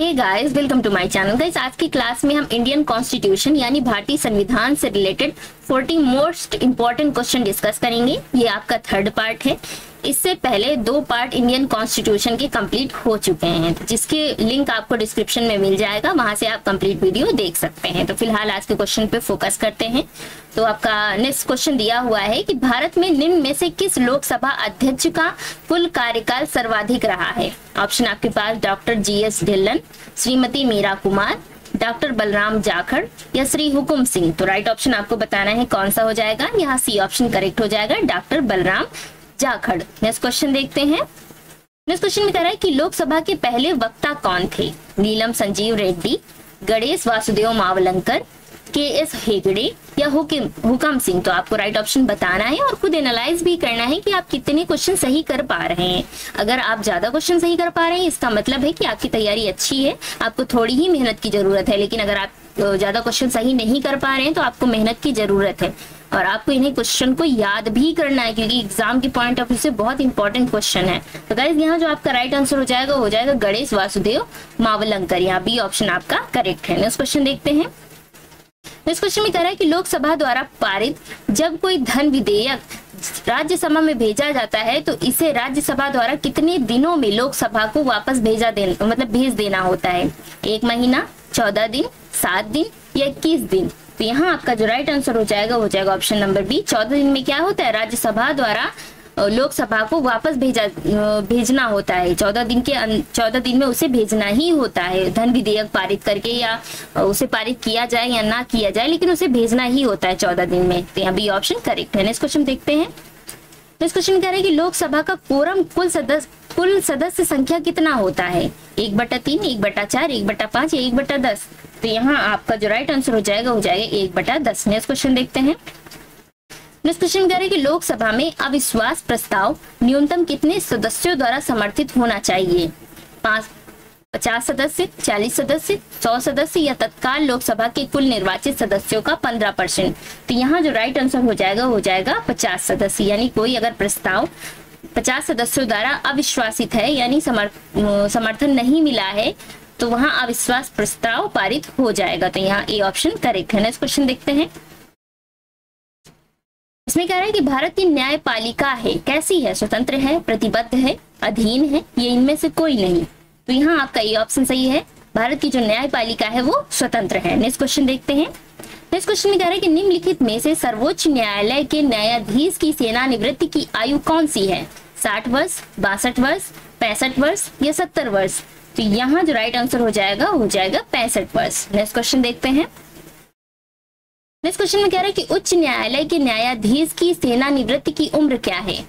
Hey guys welcome to my channel guys आज की class में हम इंडियन कॉन्स्टिट्यूशन यानी भारतीय संविधान से related 40 most important question discuss करेंगे। ये आपका थर्ड पार्ट है। इससे पहले दो पार्ट इंडियन कॉन्स्टिट्यूशन के कंप्लीट हो चुके हैं। जिसके लिंक आपको डिस्क्रिप्शन में मिल जाएगा, वहाँ से आप कंप्लीट वीडियो देख सकते हैं। तो फ़िलहाल आज के क्वेश्चन पे फोकस करते हैं। तो आपका नेक्स्ट क्वेश्चन दिया हुआ है कि भारत में निम्न में से किस लोकसभा अध्यक्ष का कुल कार्यकाल सर्वाधिक रहा है? ऑप्शन आपके पास doctor G S Dhillon Shrimati Meera Kumar doctor Balram Jakhar या श्री हुकुम सिंह। तो राइट ऑप्शन आपको बताना है कौन सा हो जाएगा। यहाँ सी ऑप्शन करेक्ट हो जाएगा doctor Balram Jakhar. Next question देखते हैं। नेक्स्ट क्वेश्चन में कह रहा है कि लोकसभा के पहले वक्ता कौन थे? नीलम संजीव रेड्डी, गणेश वासुदेव मावलंकर, के एस हेगड़े या हुकिम हुकम सिंह। तो आपको राइट ऑप्शन बताना है और खुद एनालाइज भी करना है कि आप कितने क्वेश्चन सही कर पा रहे हैं। अगर आप ज़्यादा क्वेश्चन सही कर पा रहे हैं, इसका मतलब है कि आपकी तैयारी अच्छी है। आपको थोड़ी ही मेहनत की ज़रूरत है, लेकिन अगर आप ज़्यादा क्वेश्चन सही नहीं कर पा रहे हैं तो आपको मेहनत की ज़रूरत है। और आपको इन्हें क्वेश्चन को याद भी करना है, क्योंकि एग्ज़ाम के पॉइंट ऑफ़ व्यू से बहुत इंपॉर्टेंट क्वेश्चन है। तो गाइज़ यहाँ जो आपका राइट आंसर हो जाएगा हो जाएगा गणेश वासुदेव मावलंकर। यहाँ बी ऑप्शन आपका करेक्ट है। नेक्स्ट क्वेश्चन देखते हैं। नेक्स्ट क्वेश्चन में कह रहा है कि लोकसभा द्वारा पारित जब कोई धन विधेयक राज्यसभा में भेजा जाता है तो इसे राज्यसभा द्वारा कितने दिनों में लोकसभा को वापस भेजा देना मतलब भेज देना होता है? एक महीना, चौदह दिन, सात दिन या इक्कीस दिन? तो यहाँ आपका जो राइट आंसर हो जाएगा हो जाएगा ऑप्शन नंबर बी चौदह दिन में क्या होता है? राज्यसभा द्वारा लोकसभा को वापस भेजा भेजना होता है। चौदह दिन के चौदह दिन में उसे भेजना ही होता है। धन विधेयक पारित करके या उसे पारित किया जाए या ना किया जाए, लेकिन उसे भेजना ही होता है चौदह दिन में। तो यहाँ बी ऑप्शन करेक्ट है। नेक्स्ट क्वेश्चन देखते हैं। नेक्स्ट क्वेश्चन कह रहे हैं कि लोकसभा का कोरम कुल सदस्य कुल सदस्य संख्या कितना होता है? एक बटा तीन, एक बटा चार, एक बटा पाँच, एक बटा दस। तो यहाँ आपका जो राइट आंसर हो जाएगा हो जाएगा एक बटा दस। नेक्स्ट क्वेश्चन देखते हैं। नेक्स्ट क्वेश्चन कह रहे कि लोकसभा में अविश्वास प्रस्ताव न्यूनतम कितने सदस्यों द्वारा समर्थित होना चाहिए? पाँच, पचास सदस्य, चालीस सदस्य, सौ सदस्य या तत्काल लोकसभा के कुल निर्वाचित सदस्यों का पंद्रह परसेंट तो यहाँ जो राइट आंसर हो जाएगा हो जाएगा पचास सदस्य। यानी कोई अगर प्रस्ताव पचास सदस्यों द्वारा अविश्वासित है, यानी समर्थन नहीं मिला है तो वहाँ अविश्वास प्रस्ताव पारित हो जाएगा। तो यहाँ ए ऑप्शन करेक्ट है नेक्स्ट क्वेश्चन देखते हैं। इसमें कह रहा है कि भारत की न्यायपालिका है, कैसी है? स्वतंत्र है, प्रतिबद्ध है, अधीन है, ये इनमें से कोई नहीं। तो यहाँ आपका ये ऑप्शन सही है। भारत की जो न्यायपालिका है, वो स्वतंत्र है। नेक्स्ट क्वेश्चन देखते हैं। नेक्स्ट क्वेश्चन में कह रहा है कि निम्नलिखित में से सर्वोच्च न्यायालय के न्यायाधीश की सेनानिवृत्ति की आयु कौन सी है? साठ वर्ष, बासठ वर्ष, पैंसठ वर्ष या सत्तर वर्ष? तो यहाँ जो राइट आंसर हो जाएगा हो जाएगा पैंसठ वर्ष। नेक्स्ट क्वेश्चन देखते हैं। नेक्स्ट क्वेश्चन में कह रहा है कि उच्च न्यायालय के न्यायाधीश की सेना निवृत्ति की उम्र क्या है?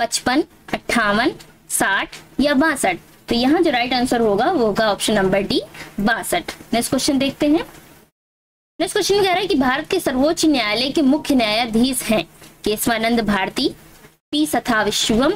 पचपन, अट्ठावन, साठ या बासठ? तो यहाँ जो राइट आंसर होगा, वो होगा ऑप्शन नंबर डी बासठ। नेक्स्ट क्वेश्चन देखते हैं। नेक्स्ट क्वेश्चन कह रहा है कि भारत के सर्वोच्च न्यायालय के मुख्य न्यायाधीश हैं। केशवानंद भारती, पी सथा विश्वम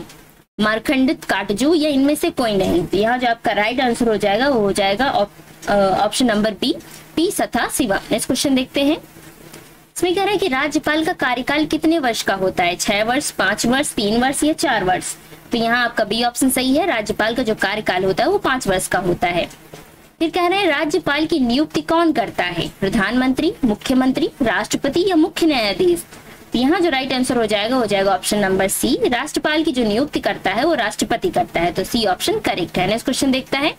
मारखंडित काटजू, या इनमें से कोई नहीं। तो यहाँ जो आपका राइट आंसर हो जाएगा, वो हो जाएगा option number B P Sathasivam. Next question देखते हैं। इसमें कह रहा है कि राज्यपाल का कार्यकाल कितने वर्ष का होता है? छह वर्ष, पाँच वर्ष, तीन वर्ष, या चार वर्ष? तो यहाँ आपका बी ऑप्शन सही है। राज्यपाल का जो कार्यकाल होता है, वो पाँच वर्ष का होता है। फिर कह रहे हैं, राज्यपाल की नियुक्ति कौन करता है? प्रधानमंत्री, मुख्यमंत्री, राष्ट्रपति या मुख्य न्यायाधीश? तो यहाँ जो राइट आंसर हो जाएगा हो जाएगा ऑप्शन नंबर सी राष्ट्रपाल की जो नियुक्ति करता है, वो राष्ट्रपति करता है। तो सी ऑप्शन करेक्ट है। नेक्स्ट क्वेश्चन देखता है।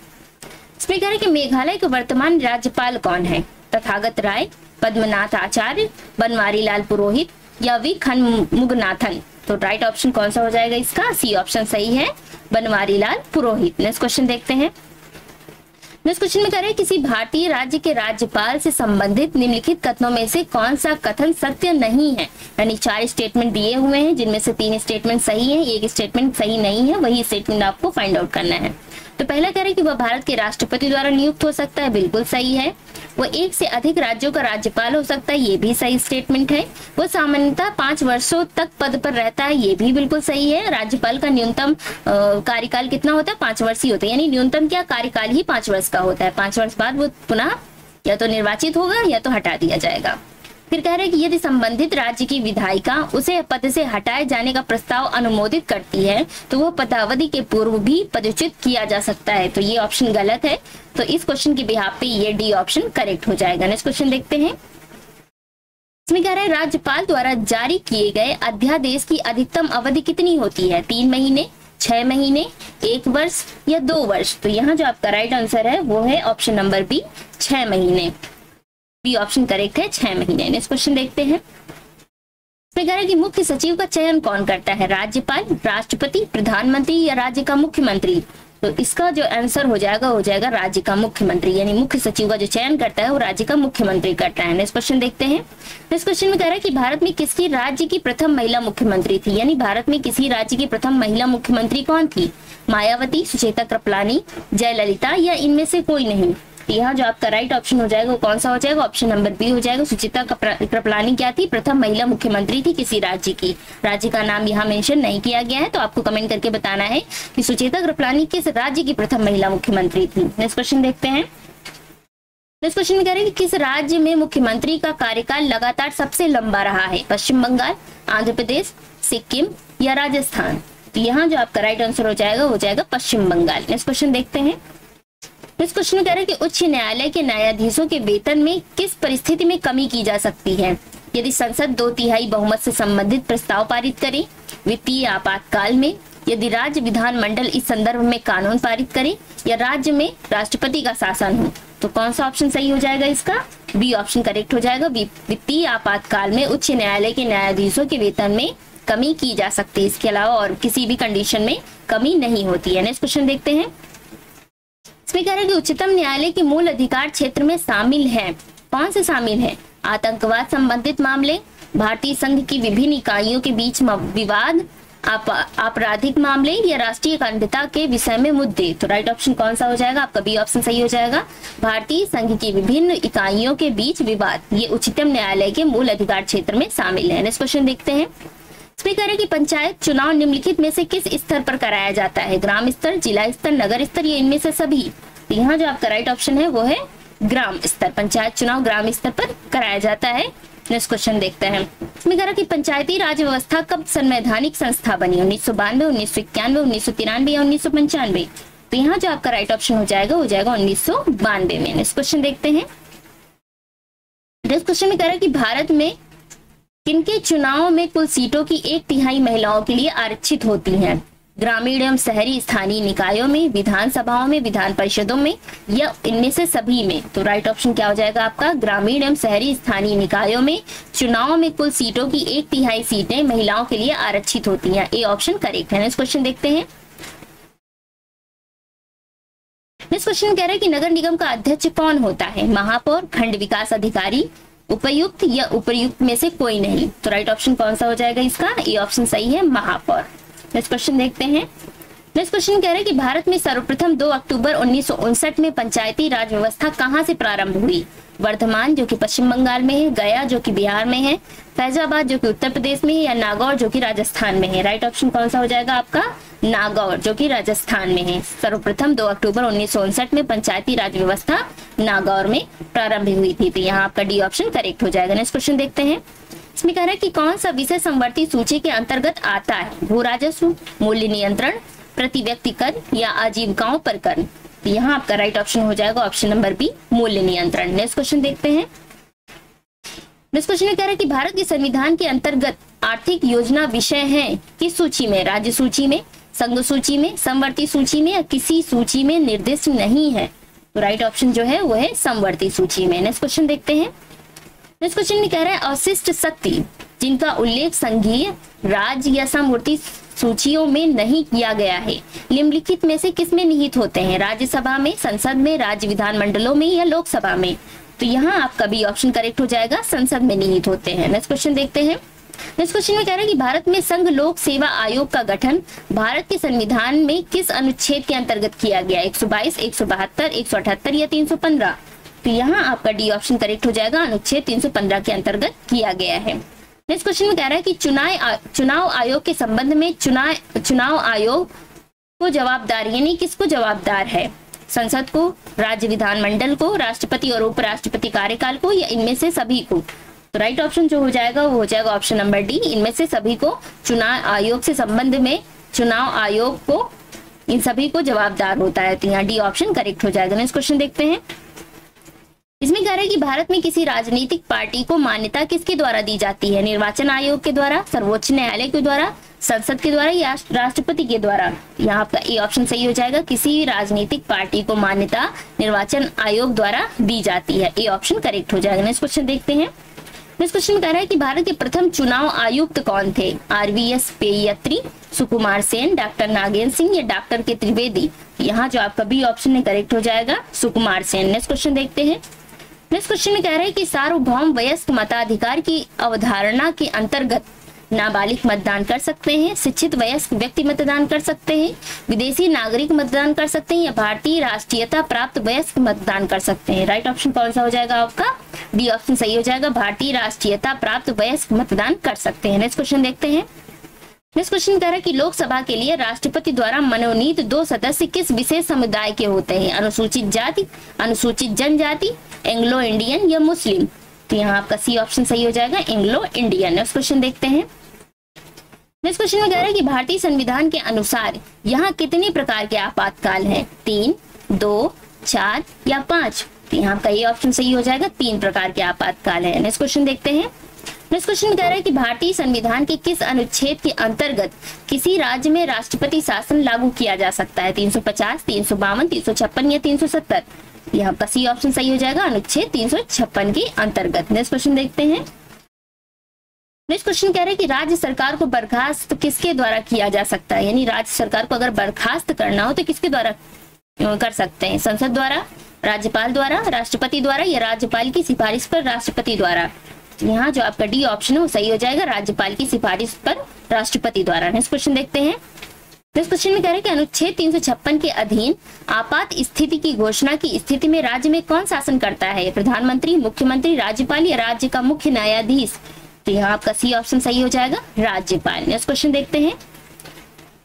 इसमें कह रहे कि मेघालय के वर्तमान राज्यपाल कौन है? तथागत राय, पद्मनाथ आचार्य, बनवारी लाल पुरोहित या वी. खन मुगनाथन तो राइट ऑप्शन कौन सा हो जाएगा इसका? सी ऑप्शन सही है, बनवारी लाल पुरोहित। नेक्स्ट क्वेश्चन देखते हैं। नेक्स्ट क्वेश्चन में हैं किसी भारतीय राज्य के राज्यपाल से संबंधित निम्नलिखित कथनों में से कौन सा कथन सत्य नहीं है? यानी चार स्टेटमेंट दिए हुए हैं, जिनमें से तीन स्टेटमेंट सही है, एक स्टेटमेंट सही नहीं है, वही स्टेटमेंट आपको फाइंड आउट करना है। तो पहला कह रहे हैं कि वह भारत के राष्ट्रपति द्वारा नियुक्त हो सकता है, बिल्कुल सही है। वो एक से अधिक राज्यों का राज्यपाल हो सकता है, ये भी सही स्टेटमेंट है। वो सामान्यतः पाँच वर्षों तक पद पर रहता है, ये भी बिल्कुल सही है। राज्यपाल का न्यूनतम कार्यकाल कितना होता है? पाँच वर्ष ही होता है। यानी न्यूनतम क्या? कार्यकाल ही पाँच वर्ष का होता है। पाँच वर्ष बाद वो पुनः या तो निर्वाचित होगा या तो हटा दिया जाएगा। फिर कह रहे हैं कि यदि संबंधित राज्य की विधायिका उसे पद से हटाए जाने का प्रस्ताव अनुमोदित करती है तो वह पदावधि के पूर्व भी पदच्युत किया जा सकता है। तो ये ऑप्शन गलत है। तो इस क्वेश्चन के बिहार पे ये डी ऑप्शन करेक्ट हो जाएगा। नेक्स्ट क्वेश्चन देखते हैं। इसमें कह रहा है, राज्यपाल द्वारा जारी किए गए अध्यादेश की अधिकतम अवधि कितनी होती है? तीन महीने, छह महीने, एक वर्ष या दो वर्ष? तो यहाँ जो आपका राइट आंसर है, वो है ऑप्शन नंबर बी छह महीने। बी ऑप्शन करेक्ट है, छह महीने नेक्स्ट क्वेश्चन देखते हैं। इसमें कि मुख्य सचिव का चयन कौन करता है, राज्यपाल, राष्ट्रपति, प्रधानमंत्री या राज्य का मुख्यमंत्री? तो इसका जो आंसर हो जाएगा हो जाएगा राज्य का मुख्यमंत्री। यानी मुख्य सचिव का जो चयन करता है, वो राज्य का मुख्यमंत्री करता है। नेक्स्ट क्वेश्चन देखते हैं। नेक्स्ट क्वेश्चन में कह रहा है कि भारत में किसकी राज्य की प्रथम महिला मुख्यमंत्री थी? यानी भारत में किसी राज्य की प्रथम महिला मुख्यमंत्री कौन थी? मायावती, सुचेता कृपलानी, जयललिता या इनमें से कोई नहीं? यहाँ जो आपका राइट ऑप्शन हो जाएगा, वो कौन सा हो जाएगा? ऑप्शन नंबर बी हो जाएगा। सुचिता कृपलानी क्या थी? प्रथम महिला मुख्यमंत्री थी किसी राज्य की। राज्य का नाम यहाँ मेंशन नहीं किया गया है तो आपको कमेंट करके बताना है कि सुचिता कृपलानी किस राज्य की प्रथम महिला मुख्यमंत्री थी। नेक्स्ट क्वेश्चन देखते हैं। नेक्स्ट क्वेश्चन कह रहे हैं कि किस राज्य में मुख्यमंत्री का कार्यकाल लगातार सबसे लंबा रहा है? पश्चिम बंगाल, आंध्र प्रदेश, सिक्किम या राजस्थान? तो यहाँ जो आपका राइट आंसर हो जाएगा हो जाएगा पश्चिम बंगाल। नेक्स्ट क्वेश्चन देखते हैं। इस क्वेश्चन में कह रहे हैं कि उच्च न्यायालय के न्यायाधीशों के वेतन में किस परिस्थिति में कमी की जा सकती है? यदि संसद दो तिहाई बहुमत से संबंधित प्रस्ताव पारित करे, वित्तीय आपातकाल में, यदि राज्य विधान मंडल इस संदर्भ में कानून पारित करे, या राज्य में राष्ट्रपति का शासन हो तो कौन सा ऑप्शन सही हो जाएगा इसका? बी ऑप्शन करेक्ट हो जाएगा। वित्तीय आपातकाल में उच्च न्यायालय के न्यायाधीशों के वेतन में कमी की जा सकती है। इसके अलावा और किसी भी कंडीशन में कमी नहीं होती है। नेक्स्ट क्वेश्चन देखते हैं। रहे हैं कि उच्चतम न्यायालय के मूल अधिकार क्षेत्र में शामिल है। कौन से शामिल है? आतंकवाद संबंधित मामले, भारतीय संघ की विभिन्न इकाइयों के बीच विवाद आपराधिक मामले या राष्ट्रीय अखंडता के विषय में मुद्दे। तो राइट ऑप्शन कौन सा हो जाएगा? आपका बी ऑप्शन सही हो जाएगा। भारतीय संघ की विभिन्न इकाइयों के बीच विवाद, ये उच्चतम न्यायालय के मूल अधिकार क्षेत्र में शामिल है। नेक्स्ट क्वेश्चन देखते हैं। स्पीकर है कि पंचायत चुनाव निम्नलिखित में से किस स्तर पर कराया जाता है? ग्राम स्तर, जिला स्तर, नगर स्तर, या इनमें से सभी। तो यहाँ जो आपका राइट ऑप्शन है, वो है ग्राम स्तर। पंचायत चुनाव ग्राम स्तर पर कराया जाता है। नेक्स्ट क्वेश्चन देखते हैं। इसमें कह रहा कि पंचायती राज व्यवस्था कब संवैधानिक संस्था बनी? उन्नीस सौ बानवे, उन्नीस सौ इक्यानवे, उन्नीस सौ तिरानवे या उन्नीस सौ पंचानवे? तो यहाँ जो आपका राइट ऑप्शन हो जाएगा हो जाएगा उन्नीस सौ बानवे में। नेक्स्ट क्वेश्चन देखते हैं। नेक्स्ट क्वेश्चन में कह रहा है कि भारत में किनके चुनाव में कुल सीटों की एक तिहाई महिलाओं के लिए आरक्षित होती हैं। ग्रामीण एवं शहरी स्थानीय निकायों में, विधानसभाओं में, विधान परिषदों में या इनमें से सभी में। तो राइट ऑप्शन क्या हो जाएगा आपका? ग्रामीण एवं शहरी स्थानीय निकायों में चुनाव में कुल सीटों की एक तिहाई सीटें महिलाओं के लिए आरक्षित होती हैं। ए ऑप्शन करेक्ट है। नेक्स्ट क्वेश्चन देखते हैं। नेक्स्ट क्वेश्चन कह रहे हैं कि नगर निगम का अध्यक्ष कौन होता है? महापौर, खंड विकास अधिकारी उपयुक्त या उपयुक्त में से कोई नहीं। तो राइट ऑप्शन कौन सा हो जाएगा इसका? ये ऑप्शन सही है महापौर। नेक्स्ट क्वेश्चन देखते हैं। नेक्स्ट क्वेश्चन कह रहे हैं कि भारत में सर्वप्रथम 2 अक्टूबर उन्नीस सौ उनसठ में पंचायती राज व्यवस्था कहाँ से प्रारंभ हुई? वर्धमान, जो कि पश्चिम बंगाल में है, गया, जो कि बिहार में है, फैजाबाद, जो कि उत्तर प्रदेश में है, या नागौर, जो कि राजस्थान में है? राइट ऑप्शन कौन सा हो जाएगा आपका? नागौर, जो कि राजस्थान में है। सर्वप्रथम 2 अक्टूबर उन्नीस सौ उनसठ में पंचायती राज व्यवस्था नागौर में प्रारंभ हुई थी। तो यहाँ आपका डी ऑप्शन करेक्ट हो जाएगा। नेक्स्ट क्वेश्चन देखते हैं। इसमें कह रहा है कि कौन सा विषय संवर्ती सूची के अंतर्गत आता है? भू राजस्व, मूल्य नियंत्रण प्रति व्यक्ति कर या आजीविकाओं पर कर तो यहाँ आपका राइट ऑप्शन हो जाएगा ऑप्शन नंबर बी मूल्य नियंत्रण। नेक्स्ट क्वेश्चन देखते हैं। नेक्स्ट क्वेश्चन कह रहा है कि भारत के संविधान के अंतर्गत आर्थिक योजना विषय है। किस सूची में? राज्य सूची में, संघ सूची में, समवर्ती सूची में या किसी सूची में निर्दिष्ट नहीं है? तो राइट ऑप्शन जो है, वो है समवर्ती सूची में। नेक्स्ट क्वेश्चन देखते हैं। नेक्स्ट क्वेश्चन में कह रहा है, अवशिष्ट शक्ति। जिनका उल्लेख संघीय, राज्य या समूर्ति सूचियों में नहीं किया गया है। निम्नलिखित में से किसमें निहित होते हैं? राज्यसभा में, संसद में, राज्य विधान मंडलों में या लोकसभा में? तो यहाँ आपका भी ऑप्शन करेक्ट हो जाएगा, संसद में निहित होते हैं। नेक्स्ट क्वेश्चन देखते हैं। नेक्स्ट क्वेश्चन में कह रहा है कि भारत में संघ लोक सेवा आयोग का गठन भारत के संविधान में किस अनुच्छेद के अंतर्गत किया गया? एक सौ बाईस, एक सौ बहत्तर, एक सौ अठहत्तर या तीन सौ पंद्रह? तो यहाँ आपका डी ऑप्शन करेक्ट हो जाएगा। अनुच्छेद तीन सौ पंद्रह के अंतर्गत किया गया है। नेक्स्ट क्वेश्चन में कह रहा है कि चुनाव चुनाव आयोग के संबंध में चुनाव चुनाव आयोग को जवाबदार, यानी किसको जवाबदार है? संसद को, राज्य विधान मंडल को, राष्ट्रपति और उपराष्ट्रपति कार्यकाल को या इनमें से सभी को? तो राइट ऑप्शन जो हो जाएगा, वो हो जाएगा ऑप्शन नंबर डी इनमें से सभी को चुनाव आयोग से संबंध में चुनाव आयोग को, इन सभी को जवाबदार होता है। तो यहाँ डी ऑप्शन करेक्ट हो जाएगा। नेक्स्ट क्वेश्चन देखते हैं। है कि भारत में किसी राजनीतिक पार्टी को मान्यता किसके द्वारा दी जाती है? निर्वाचन आयोग के द्वारा, सर्वोच्च न्यायालय के द्वारा, संसद के द्वारा या राष्ट्रपति के द्वारा? यहाँ आपका ए ऑप्शन सही हो जाएगा। किसी राजनीतिक पार्टी को मान्यता निर्वाचन आयोग द्वारा दी जाती है। ए ऑप्शन करेक्ट हो जाएगा। नेक्स्ट क्वेश्चन देखते हैं। नेक्स्ट क्वेश्चन कह रहा है कि भारत के प्रथम चुनाव आयुक्त कौन थे? आरवीएस पेयत्री, सुकुमार सेन, डॉक्टर नागेंद्र सिंह या डॉक्टर के त्रिवेदी? यहाँ जो आपका बी ऑप्शन है करेक्ट हो जाएगा, सुकुमार सेन। नेक्स्ट क्वेश्चन देखते हैं। नेक्स्ट क्वेश्चन में कह रहा है कि सार्वभौम वयस्क मताधिकार की अवधारणा के अंतर्गत नाबालिग मतदान कर सकते हैं, शिक्षित वयस्क व्यक्ति मतदान कर सकते हैं, विदेशी नागरिक मतदान कर सकते हैं या भारतीय राष्ट्रीयता प्राप्त वयस्क मतदान कर सकते हैं। राइट ऑप्शन कौन सा हो जाएगा आपका? डी ऑप्शन सही हो जाएगा। भारतीय राष्ट्रीयता प्राप्त वयस्क मतदान कर सकते हैं। नेक्स्ट क्वेश्चन देखते हैं। नेक्स्ट क्वेश्चन कह रहा है कि लोकसभा के लिए राष्ट्रपति द्वारा मनोनीत दो सदस्य किस विशेष समुदाय के होते हैं? अनुसूचित जाति, अनुसूचित जनजाति एंग्लो इंडियन या मुस्लिम तो यहाँ आपका सी ऑप्शन सही हो जाएगा एंग्लो इंडियन नेक्स्ट क्वेश्चन देखते हैं। नेक्स्ट क्वेश्चन में कह रहा है कि भारतीय संविधान के अनुसार यहाँ कितने प्रकार के आपातकाल हैं? तीन दो चार या पाँच? तो यहाँ का ये ऑप्शन सही हो जाएगा तीन प्रकार के आपातकाल है। नेक्स्ट क्वेश्चन देखते हैं। नेक्स्ट क्वेश्चन कह रहा है कि भारतीय संविधान के किस अनुच्छेद के अंतर्गत किसी राज्य में राष्ट्रपति शासन लागू किया जा सकता है? 350, 352, 356 या 370 यहाँ का सी ऑप्शन सही हो जाएगा अनुच्छेद 356 के अंतर्गत। नेक्स्ट क्वेश्चन देखते हैं। नेक्स्ट क्वेश्चन कह रहे हैं कि राज्य सरकार को बर्खास्त किसके द्वारा किया जा सकता है? यानी राज्य सरकार को अगर बर्खास्त करना हो तो किसके द्वारा कर सकते हैं? संसद द्वारा, राज्यपाल द्वारा, राष्ट्रपति द्वारा, या राज्यपाल की सिफारिश पर राष्ट्रपति द्वारा? यहाँ जो आपका डी ऑप्शन है, वो सही हो जाएगा। राज्यपाल की सिफारिश पर राष्ट्रपति द्वारा। नेक्स्ट क्वेश्चन देखते हैं। नेक्स्ट क्वेश्चन में कह रहे हैं कि अनुच्छेद तीन के अधीन आपात स्थिति की घोषणा की स्थिति में राज्य में कौन शासन करता है? प्रधानमंत्री, मुख्यमंत्री, राज्यपाल या राज्य का मुख्य न्यायाधीश? तो यहाँ आपका सी ऑप्शन सही हो जाएगा, राज्यपाल। नेक्स्ट क्वेश्चन देखते हैं।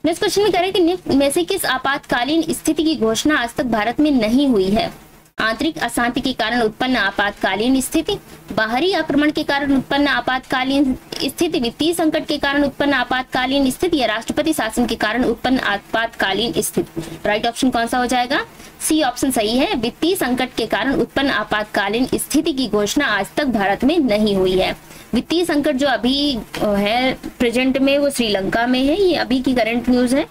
नेक्स्ट क्वेश्चन में कह रहे हैं कि में से किस आपातकालीन स्थिति की घोषणा आज तक भारत में नहीं हुई है? आंतरिक अशांति के कारण उत्पन्न आपातकालीन स्थिति, बाहरी आक्रमण के कारण उत्पन्न आपातकालीन स्थिति, वित्तीय संकट के कारण उत्पन्न आपातकालीन स्थिति या राष्ट्रपति शासन के कारण उत्पन्न आपातकालीन स्थिति। राइट ऑप्शन कौन सा हो जाएगा? सी ऑप्शन सही है। वित्तीय संकट के कारण उत्पन्न आपातकालीन स्थिति की घोषणा आज तक भारत में नहीं हुई है। वित्तीय संकट जो अभी है प्रेजेंट में वो श्रीलंका में है। ये अभी की करंट न्यूज़ है।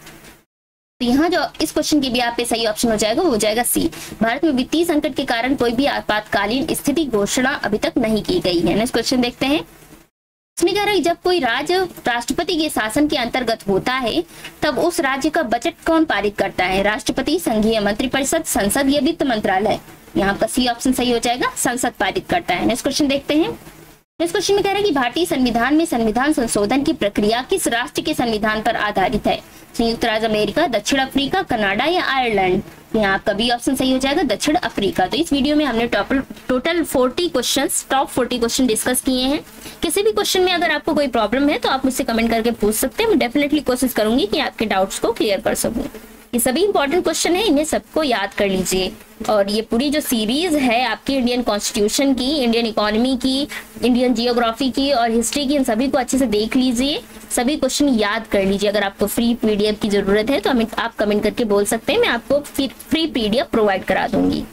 यहाँ जो इस क्वेश्चन के भी आप पे सही ऑप्शन हो जाएगा, वो हो जाएगा सी भारत में वित्तीय संकट के कारण कोई भी आपातकालीन स्थिति घोषणा अभी तक नहीं की गई है। नेक्स्ट क्वेश्चन देखते हैं। इसमें कह रहा है, जब कोई राज्य राष्ट्रपति के शासन के अंतर्गत होता है, तब उस राज्य का बजट कौन पारित करता है? राष्ट्रपति, संघीय मंत्रिपरिषद संसद या वित्त मंत्रालय। यहाँ का सी ऑप्शन सही हो जाएगा, संसद पारित करता है। नेक्स्ट क्वेश्चन देखते हैं। नेक्स्ट क्वेश्चन में कह रहा है कि भारतीय संविधान में संविधान संशोधन की प्रक्रिया किस राष्ट्र के संविधान पर आधारित है? संयुक्त राज्य अमेरिका, दक्षिण अफ्रीका, कनाडा या आयरलैंड। यहाँ आपका भी ऑप्शन सही हो जाएगा, दक्षिण अफ्रीका। तो इस वीडियो में हमने total total 40 questions top 40 question discuss किए हैं। किसी भी क्वेश्चन में अगर आपको कोई प्रॉब्लम है तो आप मुझसे कमेंट करके पूछ सकते हैं। मैं डेफिनेटली कोशिश करूँगी कि आपके डाउट्स को क्लियर कर सकूँ। ये सभी इंपॉर्टेंट क्वेश्चन है, इन्हें सबको याद कर लीजिए। और ये पूरी जो सीरीज़ है आपकी इंडियन कॉन्स्टिट्यूशन की इंडियन इकोनॉमी की इंडियन जियोग्राफी की और हिस्ट्री की, इन सभी को अच्छे से देख लीजिए। सभी क्वेश्चन याद कर लीजिए। अगर आपको फ्री पीडीएफ की ज़रूरत है तो आप कमेंट करके बोल सकते हैं, मैं आपको फ्री पीडीएफ प्रोवाइड करा दूँगी।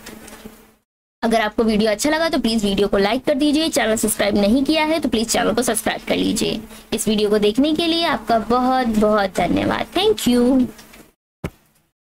अगर आपको वीडियो अच्छा लगा तो प्लीज़ वीडियो को लाइक कर दीजिए। चैनल सब्सक्राइब नहीं किया है तो प्लीज़ चैनल को सब्सक्राइब कर लीजिए। इस वीडियो को देखने के लिए आपका बहुत बहुत धन्यवाद। Thank you